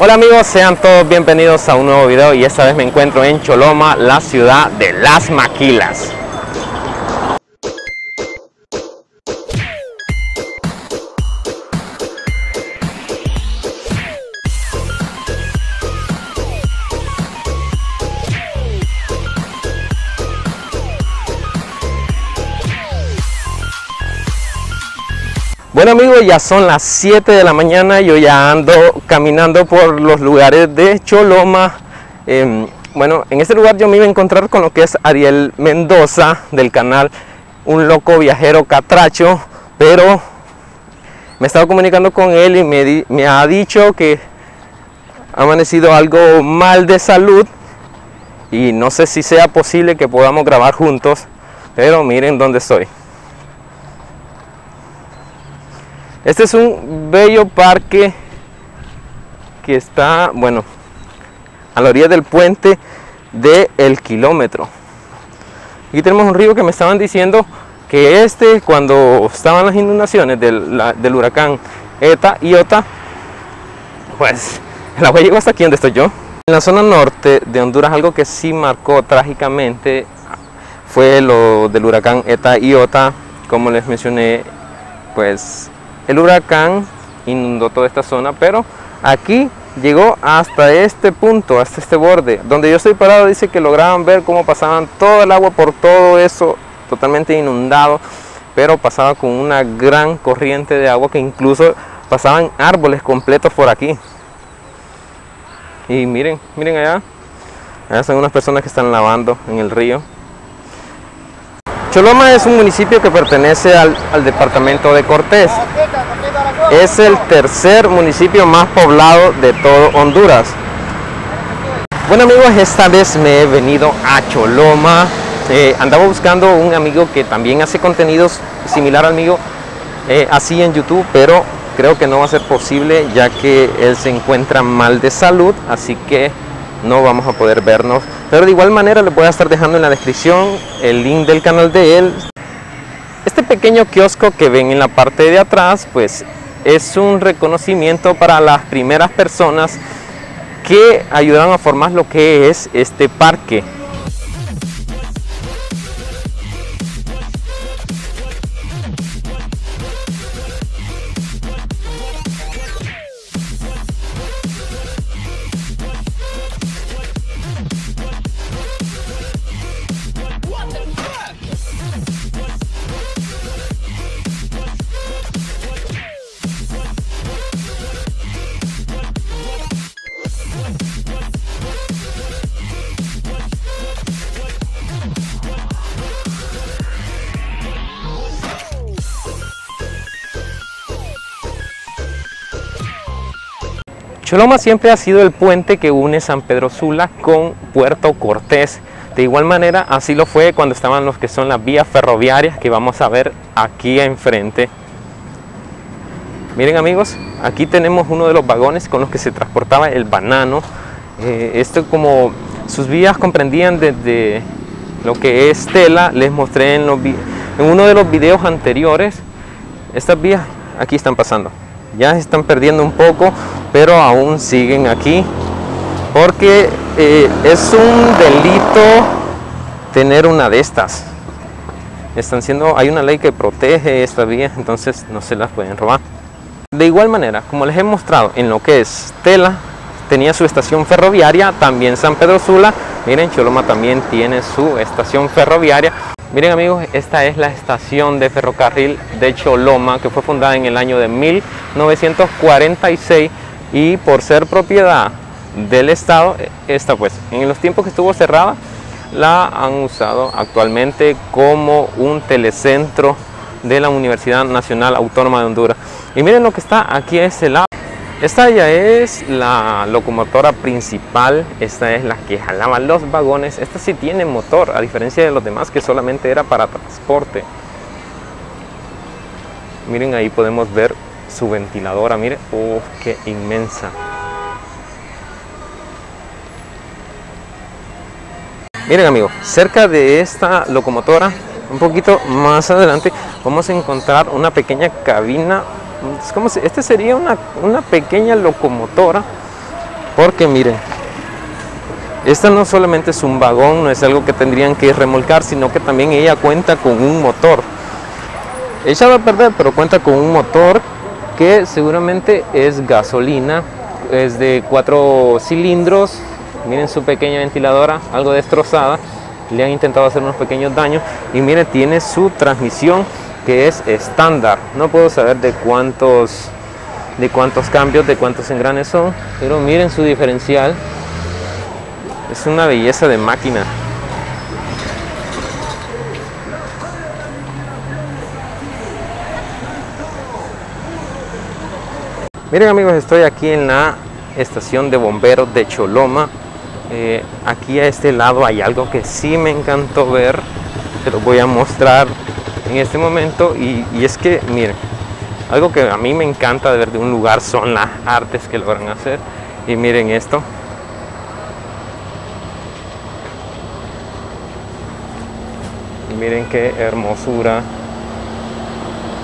Hola amigos, sean todos bienvenidos a un nuevo video y esta vez me encuentro en Choloma, la ciudad de las maquilas. Bueno amigos, ya son las 7 de la mañana, yo ya ando caminando por los lugares de Choloma. Eh, bueno, en este lugar yo me iba a encontrar con lo que es Ariel Mendoza del canal Un Loco Viajero Catracho, pero me estaba comunicando con él y me, me ha dicho que ha amanecido algo mal de salud y no sé si sea posible que podamos grabar juntos, pero miren dónde estoy. Este es un bello parque que está, bueno, a la orilla del puente del el kilómetro. Aquí tenemos un río que me estaban diciendo que este, cuando estaban las inundaciones del, del huracán Eta y Ota, pues el agua llegó hasta aquí donde estoy yo. En la zona norte de Honduras, algo que sí marcó trágicamente fue lo del huracán Eta y Ota. Como les mencioné, pues el huracán inundó toda esta zona, pero aquí llegó hasta este punto, hasta este borde. Donde yo estoy parado dice que lograban ver cómo pasaban todo el agua por todo eso, totalmente inundado, pero pasaba con una gran corriente de agua que incluso pasaban árboles completos por aquí. Y miren, miren allá, allá son unas personas que están lavando en el río. Choloma es un municipio que pertenece al, al, departamento de Cortés. Es el tercer municipio más poblado de todo Honduras. Bueno amigos, esta vez me he venido a Choloma. Eh, andaba buscando un amigo que también hace contenidos similar al mío, eh, así en YouTube, pero creo que no va a ser posible ya que él se encuentra mal de salud, así que no vamos a poder vernos. Pero de igual manera les voy a estar dejando en la descripción el link del canal de él. Este pequeño kiosco que ven en la parte de atrás, pues es un reconocimiento para las primeras personas que ayudaron a formar lo que es este parque. Choloma siempre ha sido el puente que une San Pedro Sula con Puerto Cortés. De igual manera, así lo fue cuando estaban los que son las vías ferroviarias que vamos a ver aquí enfrente. Miren amigos, aquí tenemos uno de los vagones con los que se transportaba el banano. Eh, esto como sus vías comprendían desde lo que es tela, les mostré en, en uno de los videos anteriores. Estas vías aquí están pasando ya se están perdiendo un poco, pero aún siguen aquí porque eh, es un delito tener una de estas. Están siendo, hay una ley que protege esta vía, entonces no se las pueden robar. De igual manera, como les he mostrado en lo que es Tela, tenía su estación ferroviaria, también San Pedro Sula, miren, Choloma también tiene su estación ferroviaria. Miren amigos, esta es la estación de ferrocarril de Choloma que fue fundada en el año de 1946 y por ser propiedad del Estado, esta pues en los tiempos que estuvo cerrada la han usado actualmente como un telecentro de la Universidad Nacional Autónoma de Honduras. Y miren lo que está aquí a ese lado. Esta ya es la locomotora principal, esta es la que jalaba los vagones. Esta sí tiene motor, a diferencia de los demás que solamente era para transporte. Miren ahí podemos ver su ventiladora, miren, oh, qué inmensa. Miren amigos, cerca de esta locomotora, un poquito más adelante, vamos a encontrar una pequeña cabina es este sería una, una, pequeña locomotora Porque miren, esta no solamente es un vagón, no es algo que tendrían que remolcar, sino que también ella cuenta con un motor. Ella va a perder, pero cuenta con un motor que seguramente es gasolina, es de cuatro cilindros. Miren su pequeña ventiladora, algo destrozada. Le han intentado hacer unos pequeños daños. Y miren, tiene su transmisión que es estándar. No puedo saber de cuántos de cuántos cambios, de cuántos engranes son, pero miren su diferencial. Es una belleza de máquina. Miren amigos, estoy aquí en la estación de bomberos de Choloma. Eh, aquí a este lado hay algo que sí me encantó ver. Se lo voy a mostrar en este momento. Y, es que, miren, algo que a mí me encanta de ver de un lugar son las artes que logran hacer. Y miren esto. Y miren qué hermosura.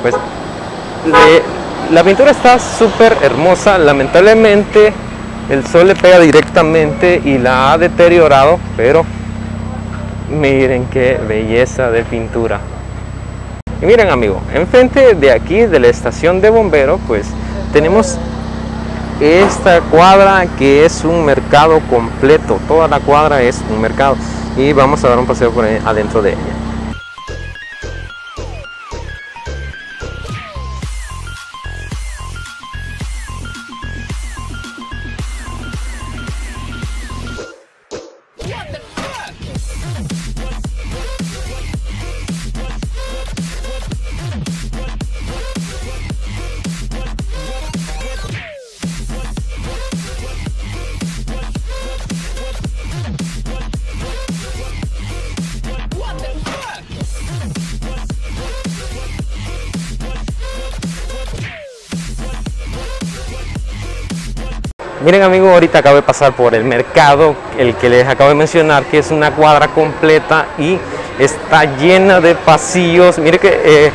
Pues la pintura está súper hermosa. Lamentablemente el sol le pega directamente y la ha deteriorado. Pero miren qué belleza de pintura. Y miren amigo, enfrente de aquí de la estación de bomberos, pues tenemos esta cuadra que es un mercado completo. Toda la cuadra es un mercado. Y vamos a dar un paseo por adentro de ella. Miren amigos, ahorita acabo de pasar por el mercado, el que les acabo de mencionar, que es una cuadra completa y está llena de pasillos. Miren que eh,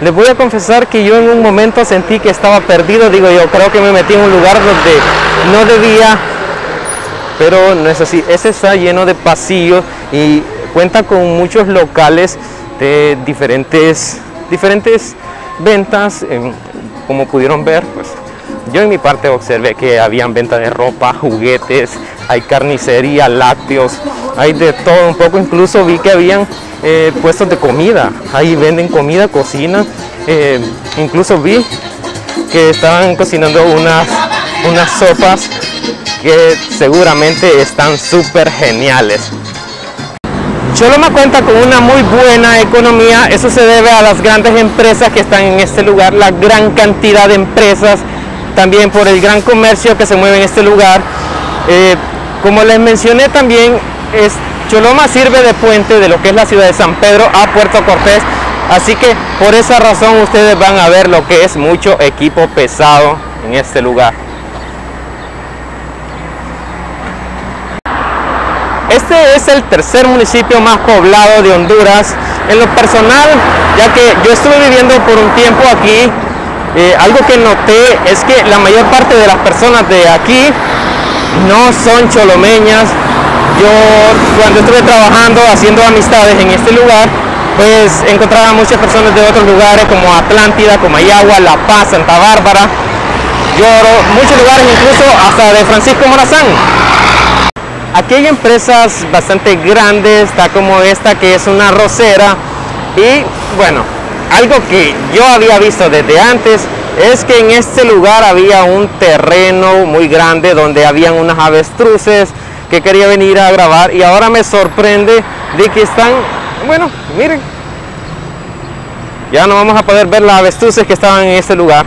les voy a confesar que yo en un momento sentí que estaba perdido. Digo, yo creo que me metí en un lugar donde no debía, pero no es así. Ese está lleno de pasillos y cuenta con muchos locales de diferentes, diferentes ventas, como pudieron ver, pues yo en mi parte observé que habían venta de ropa, juguetes, hay carnicería, lácteos, hay de todo un poco, incluso vi que habían eh, puestos de comida, ahí venden comida, cocina, eh, incluso vi que estaban cocinando unas, unas sopas que seguramente están súper geniales. Choloma cuenta con una muy buena economía, eso se debe a las grandes empresas que están en este lugar, la gran cantidad de empresas también por el gran comercio que se mueve en este lugar. Eh, como les mencioné también, es, Choloma sirve de puente de lo que es la ciudad de San Pedro a Puerto Cortés, así que por esa razón ustedes van a ver lo que es mucho equipo pesado en este lugar. Este es el tercer municipio más poblado de Honduras. En lo personal, ya que yo estuve viviendo por un tiempo aquí, eh, algo que noté es que la mayor parte de las personas de aquí no son cholomeñas. Yo cuando estuve trabajando, haciendo amistades en este lugar, pues encontraba muchas personas de otros lugares como Atlántida, como Ayagua, La Paz, Santa Bárbara, Lloro, muchos lugares incluso hasta de Francisco Morazán. Aquí hay empresas bastante grandes, está como esta que es una rosera y bueno, algo que yo había visto desde antes es que en este lugar había un terreno muy grande donde habían unas avestruces que quería venir a grabar y ahora me sorprende de que están, bueno, miren, ya no vamos a poder ver las avestruces que estaban en este lugar.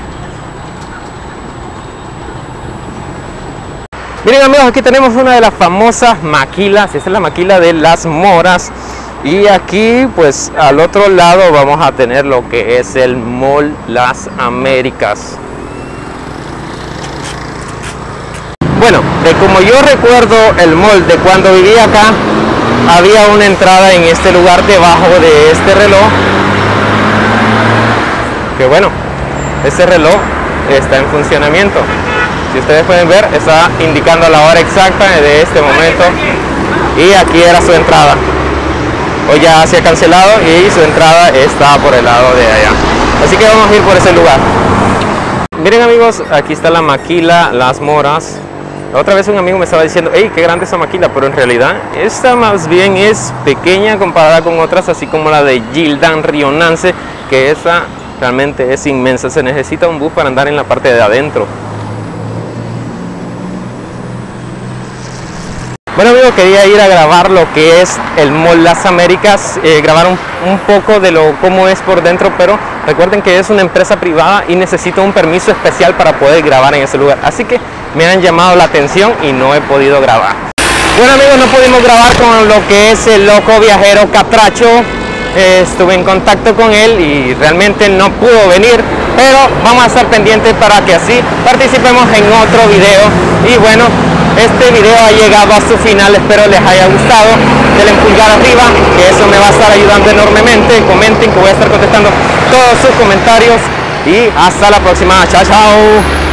Miren amigos, aquí tenemos una de las famosas maquilas, esta es la maquila de las moras y aquí pues al otro lado vamos a tener lo que es el Mall Las Américas. Bueno, de como yo recuerdo el mall de cuando vivía acá, había una entrada en este lugar debajo de este reloj. Que bueno, este reloj está en funcionamiento. Si ustedes pueden ver, está indicando la hora exacta de este momento y aquí era su entrada. Hoy ya se ha cancelado y su entrada está por el lado de allá. Así que vamos a ir por ese lugar. Miren amigos, aquí está la maquila Las Moras. otra vez un amigo me estaba diciendo, hey, qué grande esa maquila, pero en realidad esta más bien es pequeña comparada con otras, así como la de Gildan Rionance, que esa realmente es inmensa. Se necesita un bus para andar en la parte de adentro. Bueno amigos, quería ir a grabar lo que es el Mall Las Américas, eh, grabar un, un, poco de lo cómo es por dentro, pero recuerden que es una empresa privada y necesito un permiso especial para poder grabar en ese lugar. Así que me han llamado la atención y no he podido grabar. Bueno amigos, no pudimos grabar con lo que es el loco viajero Catracho. Eh, estuve en contacto con él y realmente no pudo venir, pero vamos a estar pendientes para que así participemos en otro video. Y bueno, este video ha llegado a su final, espero les haya gustado. Denle pulgar arriba, que eso me va a estar ayudando enormemente. Comenten que voy a estar contestando todos sus comentarios. Y hasta la próxima. Chao, chao.